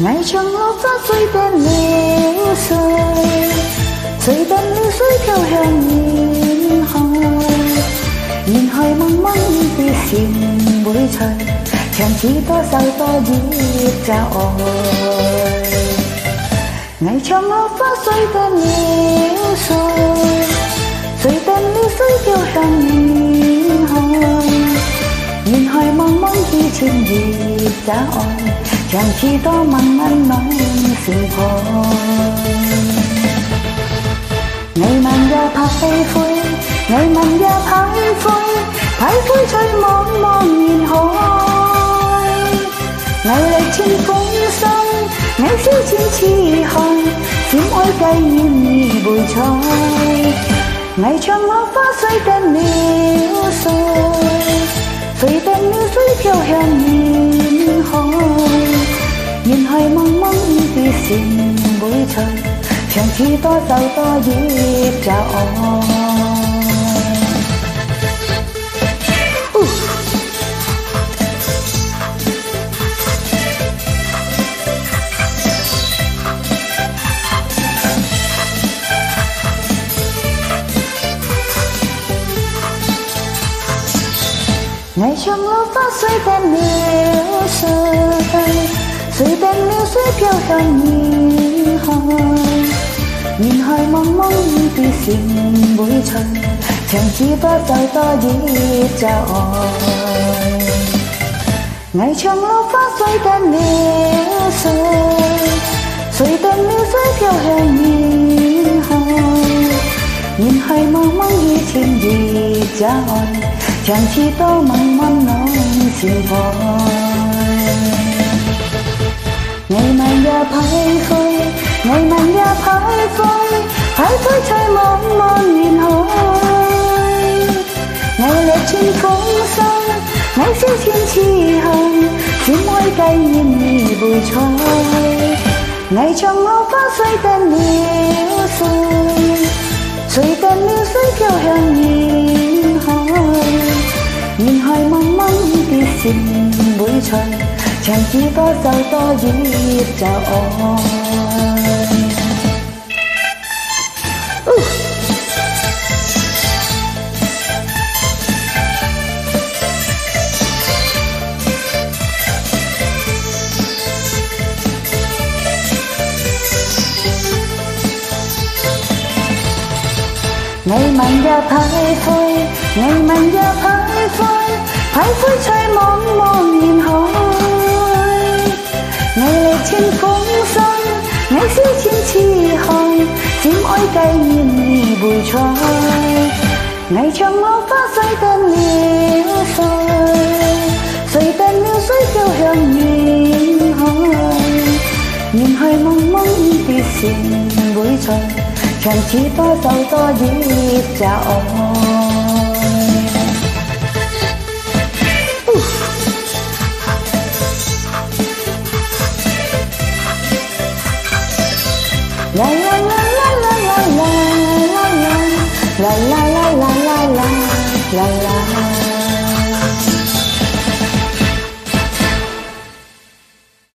ngày trăng lót ra dưới tên lê sơi dưới tên lê sơi theo hèn nhìn hỏi nhìn hỏi mong mong đi xin buổi trời. Chẳng chỉ ta sao ta dịp cha ôi ngày trăng lót ra dưới tên lê sơi dưới tên lê sơi theo hèn nhìn hỏi nhìn hỏi mong mong đi xin dịp trời 人似多，慢慢冷笑。我美文也怕飞灰，美文也怕风。海在吹，茫茫人海，美丽清风。霜微笑，似痴汉。小爱，计然而回彩。危墙落花，碎更了碎，谁的了？水飘向你。愿每处长 mới trôi, chẳng chỉ. 随便流水飘向云海，云海茫茫，一别是归程，长知不再多依在。危墙落花随断流水，随便流水飘向云海，云海茫茫，一情一旧爱，长知多茫慢难缠怀。徘徊，我慢也徘徊，徘徊在茫茫人海。我历尽风霜，我修千次恨，怎会计然你陪在？霓将我花碎得了碎，碎得了碎飘向人海，人海茫茫别时会随。長此歌手多演繹就愛。你問一體灰，你問一體灰，體灰吹茫茫然海。歷千風霜，眼思千次寒，漸哀繼怨而回彩，霓裳落花水淡了誰？誰淡了水漂向遠海，願去夢夢依別時會聚，長此多愁多怨也愛。啦啦啦啦啦啦啦啦啦啦啦啦啦啦啦。